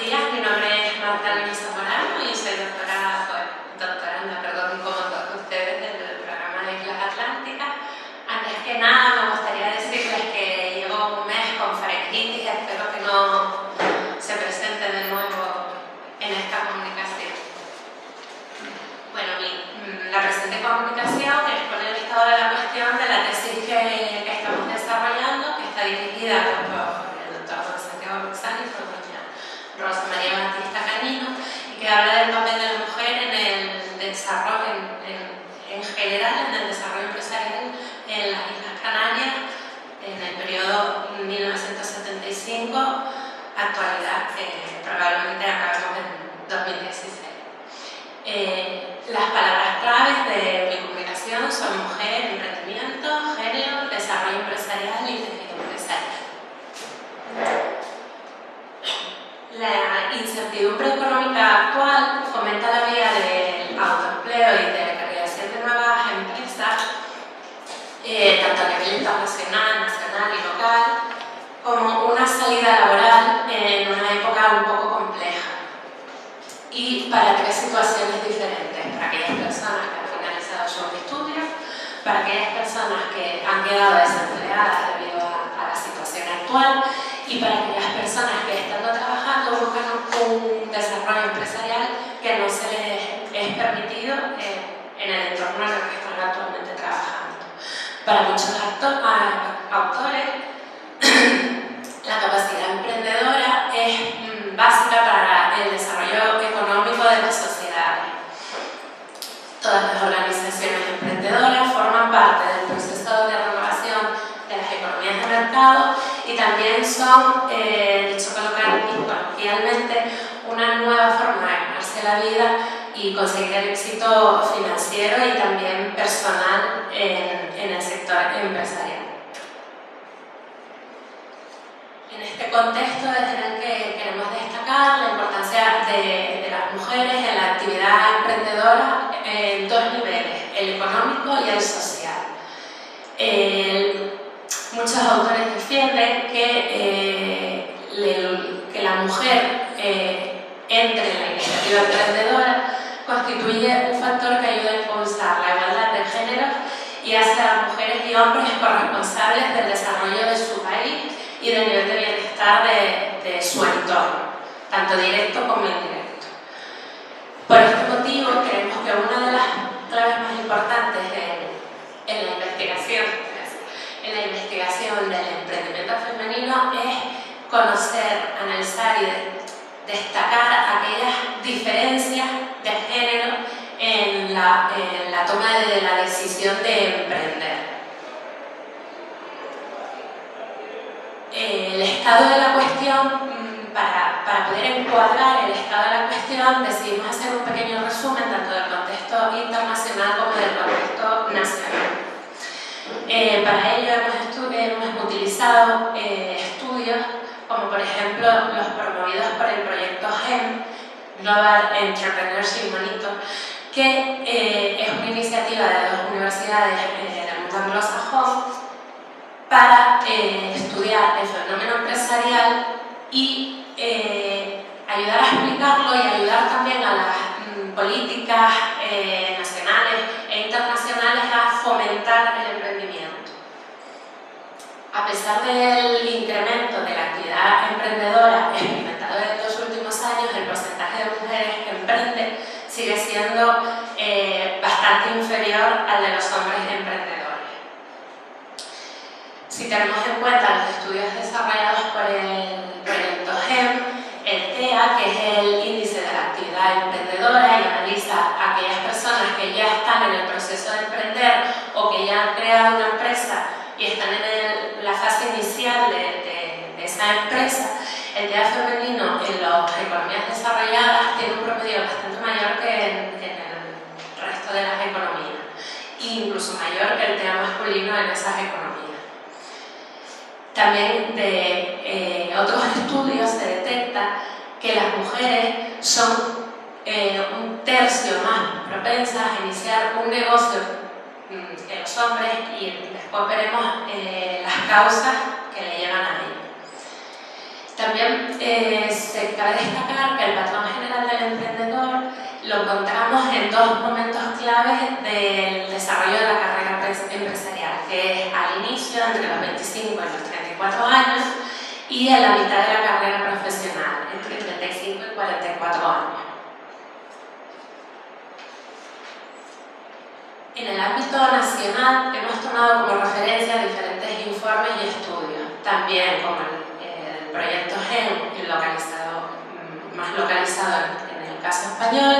días, mi nombre es Marta Luis Zamorano y soy doctora, doctoranda perdón, como todos ustedes del programa de Islas Atlánticas. Antes que nada, me gustaría decirles que llevo un mes con faringitis, espero que no se presente de nuevo en esta comunicación. Bueno, mi, la presente comunicación expone el estado de la cuestión de la tesis que, que estamos desarrollando, que está dirigida por el doctor Santiago Luxani, Rosa María Batista Canino, y que habla del papel de la mujer en el desarrollo, en, en, general, en el desarrollo empresarial en las Islas Canarias en el periodo 1975, actualidad, que probablemente acabemos en 2016. Eh, las palabras claves de mi comunicación son mujer, emprendimiento, género, desarrollo empresarial y tejido empresarial. La incertidumbre económica actual fomenta la vía del autoempleo y de la creación de nuevas empresas, eh, tanto a nivel internacional, nacional y local, como una salida laboral en una época un poco compleja. Y para tres situaciones diferentes, para aquellas personas que han finalizado sus estudios, para aquellas personas que han quedado desempleadas debido a, a la situación actual y para aquellas personas que estando trabajando buscan un desarrollo empresarial que no se les es permitido eh, en el entorno en el que están actualmente trabajando. Para muchos autores, la capacidad emprendedora es mm, básica para el desarrollo económico de las sociedades. Todas las organizaciones emprendedoras forman parte del proceso de renovación de las y también son, eh, dicho coloquialmente, una nueva forma de ganarse la vida y conseguir el éxito financiero y también personal en, en el sector empresarial. En este contexto es en el que queremos destacar la importancia de, las mujeres en la actividad emprendedora en dos niveles, el económico y el social muchos autores defienden que, eh, le, que la mujer eh, entre en la iniciativa emprendedora constituye un factor que ayuda a impulsar la igualdad de género y hace a mujeres y hombres corresponsables del desarrollo de su país y del nivel de bienestar de, de su entorno, tanto directo como indirecto. Por este motivo, creemos que una de las claves más importantes en, en la investigación en la investigación del emprendimiento femenino es conocer, analizar y destacar aquellas diferencias de género en la, en la toma de la decisión de emprender. El estado de la cuestión, mm, para, para, poder encuadrar el estado de la cuestión, decidimos hacer un pequeño resumen tanto del contexto internacional como del contexto nacional. Eh, para ello hemos, hemos utilizado eh, estudios como por ejemplo los promovidos por el proyecto Global Entrepreneurship Monitor, que eh, es una iniciativa de dos universidades del mundo anglosajón para estudiar el fenómeno empresarial y ayudar a explicarlo y ayudar también a las mm, políticas nacionales e internacionales a fomentar el emprendimiento. A pesar del incremento de la actividad emprendedora experimentado en los últimos años, el porcentaje de mujeres que emprenden sigue siendo eh, bastante inferior al de los hombres emprendedores. Si tenemos en cuenta los estudios desarrollados por el proyecto GEM, el TEA, que es el índice de la actividad emprendedora y analiza a aquellas personas que ya están en el proceso de emprender o que ya han creado una empresa y están en el, la fase inicial de, de, de, esa empresa, el TEA femenino en las economías desarrolladas tiene un promedio bastante mayor que en, en el resto de las economías, e incluso mayor el TEA masculino en esas economías. También de eh, otros estudios se detecta que las mujeres son eh, un tercio más propensas a iniciar un negocio mm, que los hombres y después veremos eh, las causas que le llevan a ello. También eh, se cabe destacar que el patrón general del emprendedor lo encontramos en dos momentos claves del desarrollo de la carrera empresarial, que es al inicio, entre los 25 y los 34 años, y en la mitad de la carrera profesional, entre 35 y 44 años. En el ámbito nacional hemos tomado como referencia diferentes informes y estudios, también como el, proyecto GEN, localizado, mm, más localizado el caso español,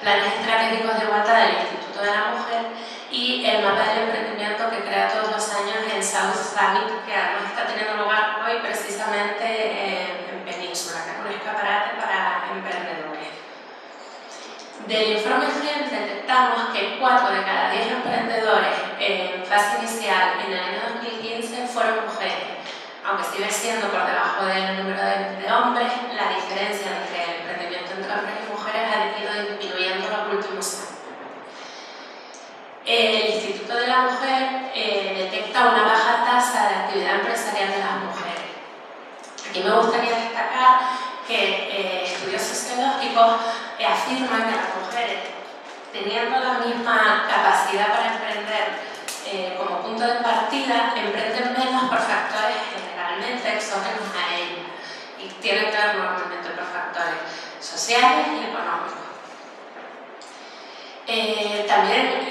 planes estratégicos de igualdad del Instituto de la Mujer y el mapa del emprendimiento que crea todos los años en South Summit, que además está teniendo lugar hoy precisamente en, Península, que es un escaparate para emprendedores. Del informe GEN detectamos que 4 de cada 10 emprendedores en fase inicial en el año 2015 fueron mujeres, aunque sigue siendo por debajo del número de, hombres, la diferencia entre el emprendimiento entre hombres y mujeres ha ido disminuyendo en los últimos años. El Instituto de la Mujer eh, detecta una baja tasa de actividad empresarial de las mujeres. Aquí me gustaría destacar que eh, estudios sociológicos afirman que las mujeres, teniendo la misma capacidad para emprender eh, como punto de partida, emprenden menos por factores generalmente exógenos a ellas y tienen que ver normalmente por factores sociales y económicos. Eh, también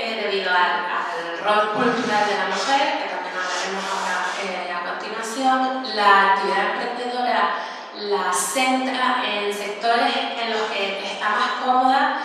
eh, debido al, rol cultural de la mujer, que también hablaremos ahora a continuación, la actividad emprendedora la centra en sectores en los que está más cómoda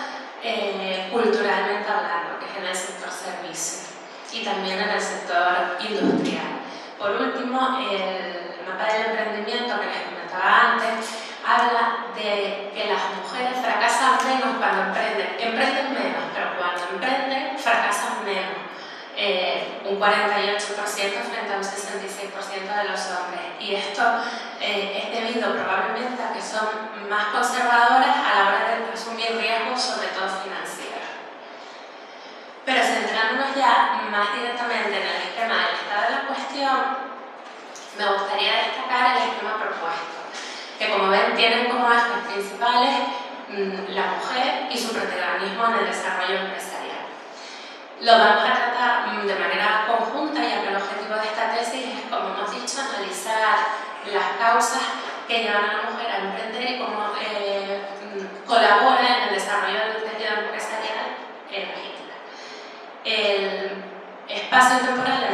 culturalmente hablando, que es en el sector servicios y también en el sector industrial. Por último, el mapa del emprendimiento que les comentaba antes habla de que las mujeres fracasan menos cuando emprenden, emprenden menos, pero cuando emprenden fracasan menos. Eh, un 48% frente a un 66% de los hombres. Y esto eh, es debido probablemente a que son más conservadoras a la hora de asumir riesgos, sobre todo financieros. Pero centrándonos ya más directamente en el esquema del estado de la cuestión, me gustaría destacar el esquema propuesto, que como ven tienen como ejes principales mm, la mujer y su protagonismo en el desarrollo empresarial. Lo vamos a tratar de manera conjunta, ya que el objetivo de esta tesis es, como hemos dicho, analizar las causas que llevan a la mujer a emprender y cómo eh, colabora en el desarrollo del tejido empresarial en México. El espacio temporal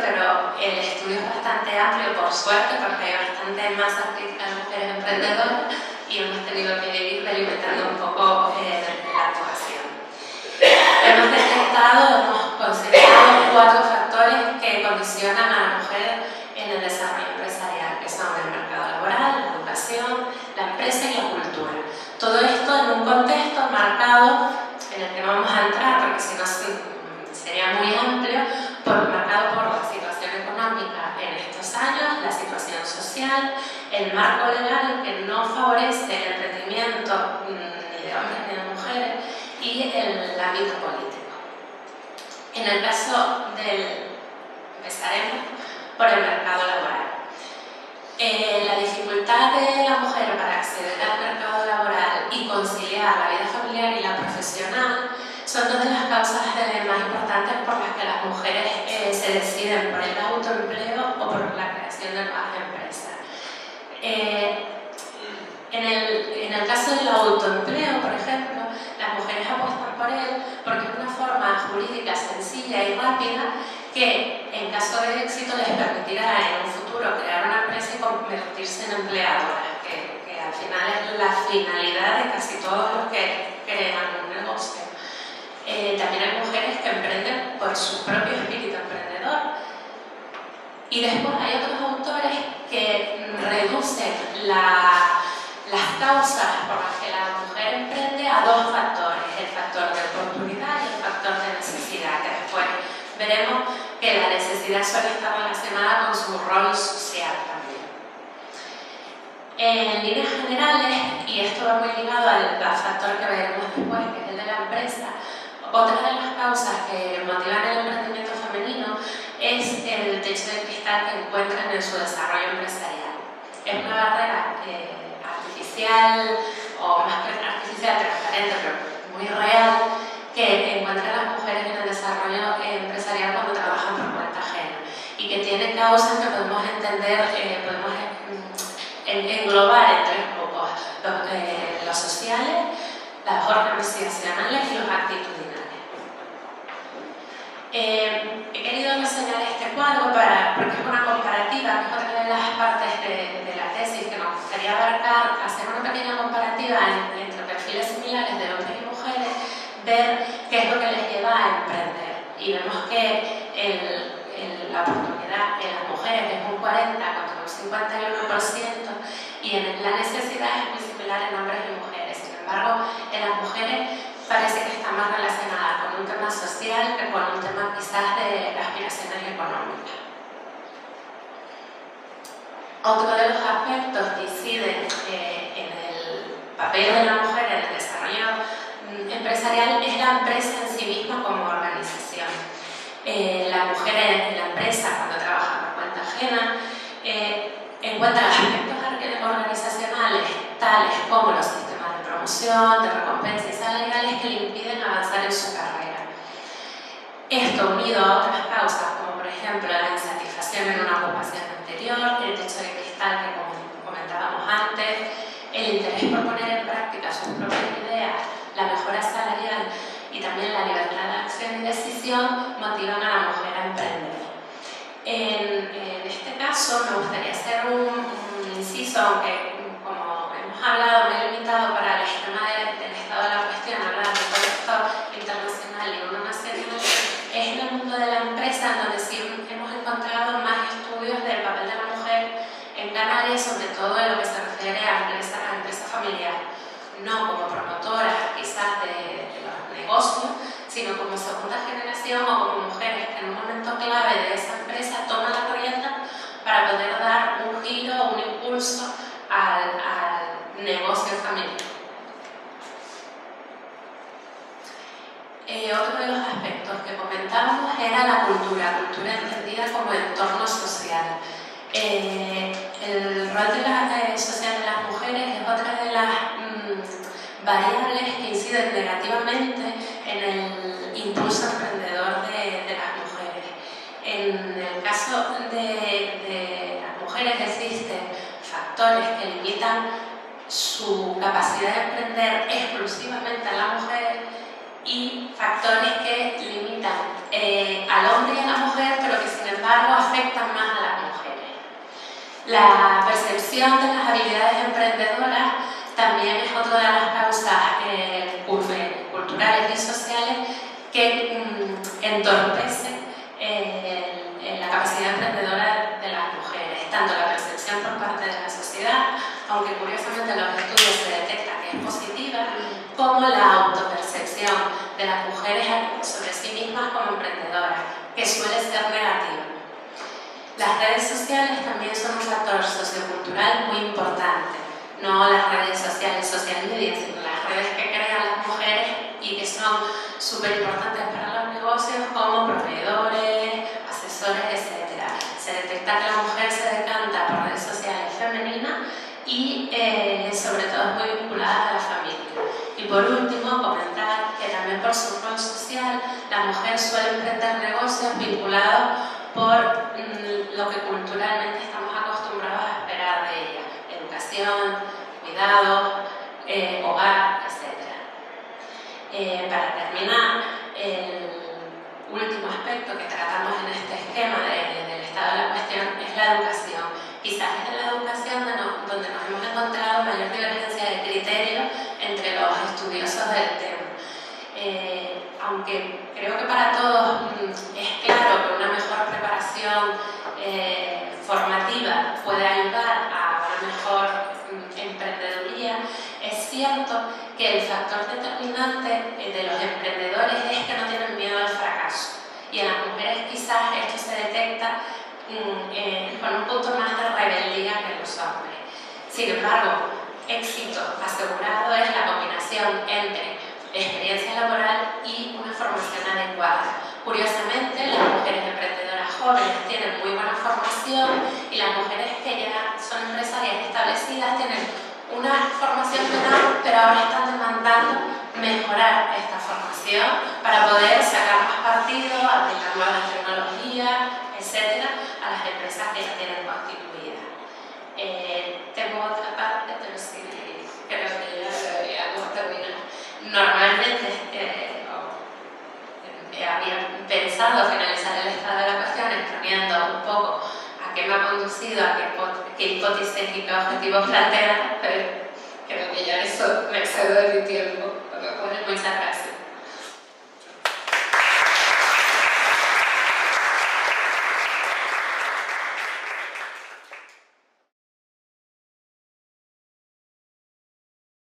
pero el estudio es bastante amplio, por suerte, porque hay bastante más artísticas mujeres emprendedoras y hemos tenido que ir delimitando un poco eh, la actuación. Hemos detectado, hemos considerado cuatro factores que condicionan a la mujer en el desarrollo empresarial, que son el mercado laboral, la educación, la empresa y la cultura. Todo esto en un contexto marcado en el que vamos a entrar, porque si no sería muy amplio, por, marcado por la situación económica en estos años, la situación social, el marco legal que no favorece el emprendimiento mm, ni de hombres ni de mujeres y el ámbito político. En el caso del, empezaremos por el mercado laboral. Eh, la dificultad de la mujer para acceder al mercado laboral y conciliar la vida familiar y la profesional son dos de las causas más importantes por las que las mujeres eh, se deciden por el autoempleo o por la creación de nuevas empresas. Eh, en, el, en el caso del autoempleo, por ejemplo, las mujeres apuestan por él porque es una forma jurídica sencilla y rápida que en caso de éxito les permitirá en un futuro crear una empresa y convertirse en empleadoras, que, al final es la finalidad de casi todos los que crean un negocio. Eh, también hay mujeres que emprenden por su propio espíritu emprendedor. Y después hay otros autores que reducen las causas por las que la mujer emprende a dos factores, el factor de oportunidad y el factor de necesidad, que después veremos que la necesidad suele estar relacionada con su rol social también. En líneas generales, y esto va muy ligado al, factor que veremos después, que es el de la empresa, otra de las causas que motivan el emprendimiento femenino es el techo de cristal que encuentran en su desarrollo empresarial. Es una barrera eh, artificial, o más que artificial, transparente, pero muy real, que encuentran las mujeres en el desarrollo empresarial cuando trabajan por cuenta ajena y que tiene causas que podemos entender, eh, podemos englobar en tres grupos, los, eh, los sociales, las organizacionales y los actitudinales. Eh, he querido enseñar este cuadro para, porque es una comparativa, que es otra de las partes de, de, la tesis que nos gustaría abarcar, hacer una pequeña comparativa entre perfiles similares de mujeres, ver qué es lo que les lleva a emprender. Y vemos que el, la oportunidad en las mujeres es un 40 contra un 51% y en la necesidad es muy similar en hombres y mujeres. Sin embargo, en las mujeres parece que está más relacionada con un tema social que con un tema quizás de aspiraciones económicas. Otro de los aspectos que inciden eh, en el papel de la mujer en el desarrollo mm, empresarial es la empresa en sí misma como organización. Eh, la mujer en la empresa, cuando trabaja por cuenta ajena, eh, encuentra aspectos organizacionales tales como los sistemas de promoción, de recompensa y salariales que le impiden avanzar en su carrera. Esto unido a otras causas, como por ejemplo la insatisfacción en una ocupación anterior, el techo de cristal que comentábamos antes, el interés por poner en práctica sus propias ideas, la mejora salarial y también la libertad de acción y decisión motivan a la mujer a emprender. En, este caso me gustaría hacer un, inciso, aunque como hemos hablado, me he limitado para el esquema del estado de la cuestión, hablar de contexto internacional y uno nacional, es en el mundo de la empresa donde sí hemos encontrado más estudios del papel de la mujer en Canarias, sobre todo en lo que se refiere a empresa, a empresa familiar, no como promotora quizás de sino como segunda generación o como mujeres que en un momento clave de esa empresa toman la rienda para poder dar un giro, un impulso al, al familiar. Eh, otro de los aspectos que comentábamos era la cultura, cultura entendida como entorno social. Eh, el rol de la, eh, social de las mujeres es otra de las mm, variables que inciden negativamente en el impulso emprendedor de, las mujeres. En el caso de, las mujeres existen factores que limitan su capacidad de emprender exclusivamente a la mujer y factores que limitan eh, al hombre y a la mujer, pero que sin embargo afectan más a las mujeres. La percepción de las habilidades emprendedoras también es otra de las causas eh, culturales y sociales que mm, entorpecen eh, la capacidad emprendedora de las mujeres, tanto la percepción por parte de la sociedad, aunque curiosamente en los estudios se detecta que es positiva, como la autopercepción de las mujeres sobre sí mismas como emprendedoras, que suele ser negativa. Las redes sociales también son un factor sociocultural muy importante no las redes sociales, social media, sino las redes que crean las mujeres y que son súper importantes para los negocios como proveedores, asesores, etc. Se detecta que la mujer se decanta por redes sociales femeninas y eh, sobre todo es muy vinculada a la familia. Y por último, comentar su rol social, la mujer suele emprender negocios vinculados por mm, lo que culturalmente estamos acostumbrados a esperar de ella. Educación, cuidado, eh, hogar, etc. Eh, para terminar, el último aspecto que tratamos en este esquema del estado de la cuestión es la educación. Quizás es en la educación donde nos hemos encontrado mayor divergencia de criterios entre los estudiosos del tema. Eh, aunque creo que para todos mm, es claro que una mejor preparación formativa puede ayudar a una mejor emprendeduría, es cierto que el factor determinante eh, de los emprendedores es que no tienen miedo al fracaso. Y en las mujeres quizás esto se detecta mm, eh, con un punto más de rebeldía que en los hombres. Sin embargo, éxito asegurado es la combinación entre experiencia Curiosamente, las mujeres emprendedoras jóvenes tienen muy buena formación y las mujeres que ya son empresarias establecidas tienen una formación menor, pero ahora están demandando mejorar esta formación para poder sacar más partido, aplicar nuevas tecnologías, etcétera, a las empresas que ya tienen constituidas. Eh, tengo otra parte, pero sí, creo que ya deberíamos terminar. Normalmente, eh, había pensado finalizar el estado de la cuestión exponiendo un poco a qué me conducido, a qué, hipótesis y qué objetivos plantean, pero creo que ya eso me excedo de mi tiempo. Muchas gracias.